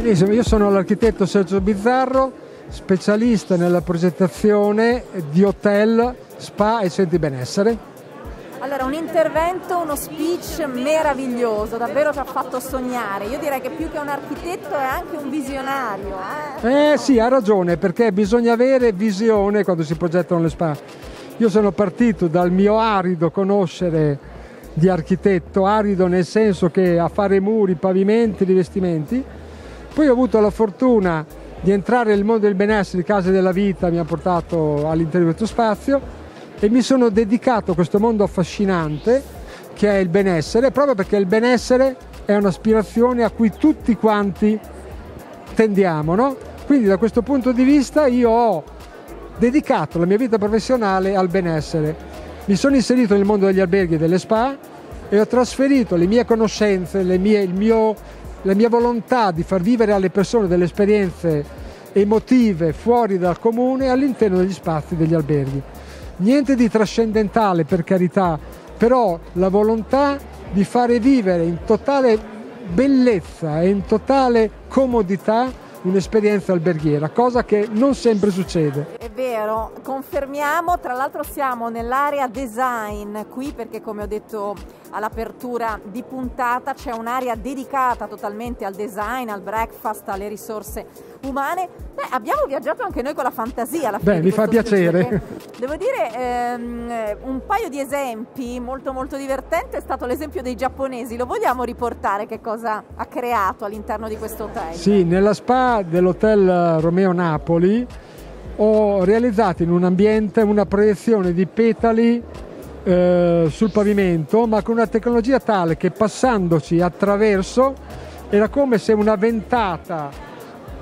Benissimo, io sono l'architetto Sergio Bizzarro, specialista nella progettazione di hotel, spa e centri benessere. Allora, un intervento, uno speech meraviglioso, davvero ci ha fatto sognare. Io direi che più che un architetto è anche un visionario. Eh, eh sì, ha ragione, perché bisogna avere visione quando si progettano le spa. Io sono partito dal mio arido conoscere di architetto, arido nel senso che a fare muri, pavimenti, rivestimenti. Poi ho avuto la fortuna di entrare nel mondo del benessere, case della vita, mi ha portato all'interno di questo spazio e mi sono dedicato a questo mondo affascinante che è il benessere, proprio perché il benessere è un'aspirazione a cui tutti quanti tendiamo. No? Quindi da questo punto di vista io ho dedicato la mia vita professionale al benessere. Mi sono inserito nel mondo degli alberghi e delle spa e ho trasferito le mie conoscenze, le mie, mio, la mia volontà di far vivere alle persone delle esperienze emotive fuori dal comune all'interno degli spazi degli alberghi. Niente di trascendentale per carità, però la volontà di fare vivere in totale bellezza e in totale comodità un'esperienza alberghiera, cosa che non sempre succede. È vero, confermiamo, tra l'altro siamo nell'area design qui perché come ho detto all'apertura di puntata c'è un'area dedicata totalmente al design, al breakfast, alle risorse umane. Beh, abbiamo viaggiato anche noi con la fantasia alla fine. Beh, mi fa piacere. Devo dire, ehm, un paio di esempi molto molto divertente è stato l'esempio dei giapponesi. Lo vogliamo riportare che cosa ha creato all'interno di questo hotel? Sì, nella spa dell'hotel Romeo Napoli ho realizzato in un ambiente una proiezione di petali eh, sul pavimento, ma con una tecnologia tale che passandoci attraverso era come se una ventata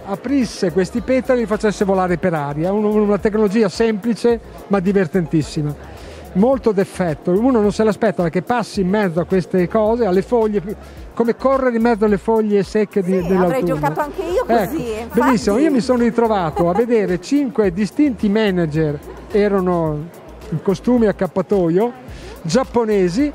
aprisse questi petali e li facesse volare per aria. Una tecnologia semplice ma divertentissima. Molto d'effetto, uno non se l'aspetta perché passi in mezzo a queste cose, alle foglie, come correre in mezzo alle foglie secche sì, di, dell'autunno. avrei giocato anche io così. Ecco, benissimo, io mi sono ritrovato a vedere cinque distinti manager, erano in costumi a accappatoio, giapponesi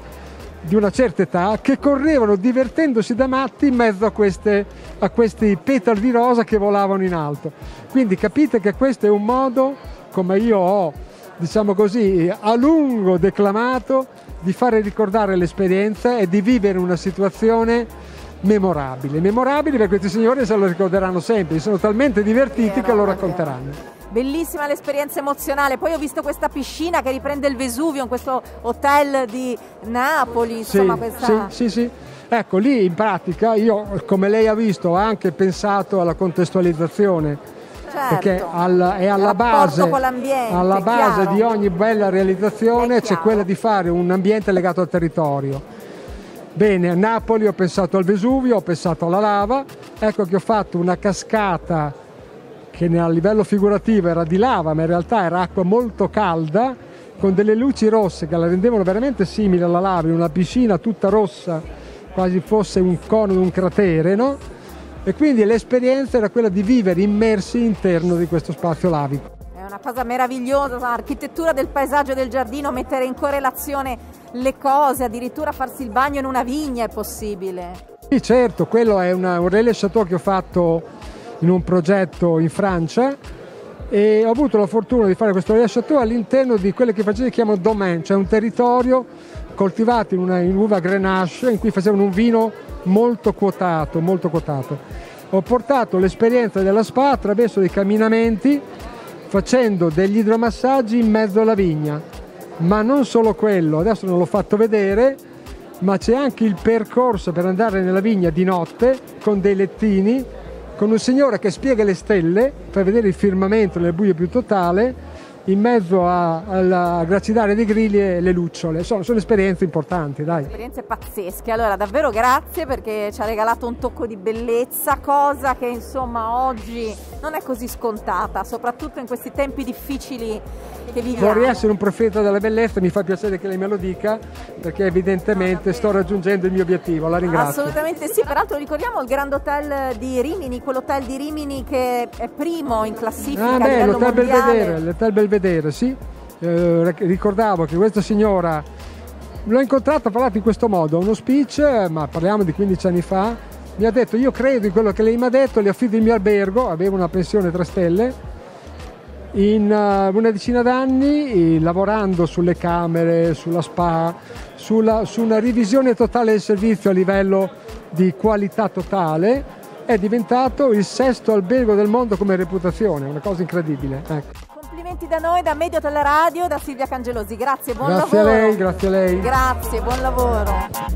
di una certa età che correvano divertendosi da matti in mezzo a, queste, a questi petali di rosa che volavano in alto. Quindi capite che questo è un modo, come io ho, diciamo così, a lungo declamato, di fare ricordare l'esperienza e di vivere una situazione memorabile. Memorabile perché questi signori se lo ricorderanno sempre, sono talmente divertiti che lo racconteranno. Bellissima l'esperienza emozionale. Poi ho visto questa piscina che riprende il Vesuvio in questo hotel di Napoli. Insomma, sì, questa... sì, sì, sì. Ecco, lì in pratica io, come lei ha visto, ho anche pensato alla contestualizzazione. Certo. Perché alla, è alla base, alla base di ogni bella realizzazione c'è quella di fare un ambiente legato al territorio. Bene, a Napoli ho pensato al Vesuvio, ho pensato alla lava, ecco che ho fatto una cascata che a livello figurativo era di lava, ma in realtà era acqua molto calda, con delle luci rosse che la rendevano veramente simile alla lava, in una piscina tutta rossa, quasi fosse un cono di un cratere, no? E quindi l'esperienza era quella di vivere immersi all'interno di questo spazio lavico. È una cosa meravigliosa, l'architettura del paesaggio e del giardino, mettere in correlazione le cose, addirittura farsi il bagno in una vigna è possibile. Sì, certo, quello è una, un relais chateau che ho fatto in un progetto in Francia e ho avuto la fortuna di fare questo riasciatore all'interno di quelle che facevo chiamano domain, cioè un territorio coltivato in una in uva Grenache in cui facevano un vino molto quotato, molto quotato. Ho portato l'esperienza della spa attraverso dei camminamenti facendo degli idromassaggi in mezzo alla vigna, ma non solo quello, adesso non l'ho fatto vedere, ma c'è anche il percorso per andare nella vigna di notte con dei lettini con un signore che spiega le stelle per vedere il firmamento nel buio più totale in mezzo alla gracidare dei grilli e le lucciole. Sono, sono, esperienze importanti, dai. Esperienze pazzesche. Allora, davvero grazie perché ci ha regalato un tocco di bellezza, cosa che insomma oggi non è così scontata, soprattutto in questi tempi difficili. Vorrei essere un profeta della bellezza, mi fa piacere che lei me lo dica perché evidentemente no, sto raggiungendo il mio obiettivo. La ringrazio. Assolutamente sì, peraltro ricordiamo il Grand Hotel di Rimini, quell'hotel di Rimini che è primo in classifica ah, beh, l'hotel Belvedere, l'hotel Belvedere vedere, sì. Eh, ricordavo che questa signora l'ho incontrata, ha parlato in questo modo, uno speech, ma parliamo di 15 anni fa, mi ha detto io credo in quello che lei mi ha detto, le affido il mio albergo, avevo una pensione 3 stelle, in uh, una decina d'anni lavorando sulle camere, sulla spa, sulla, su una revisione totale del servizio a livello di qualità totale, è diventato il sesto albergo del mondo come reputazione, una cosa incredibile. Ecco. Complimenti da noi, da Medio Teleradio, da Silvia Cangelosi. Grazie, buon grazie lavoro. Grazie a lei, grazie a lei. Grazie, buon lavoro.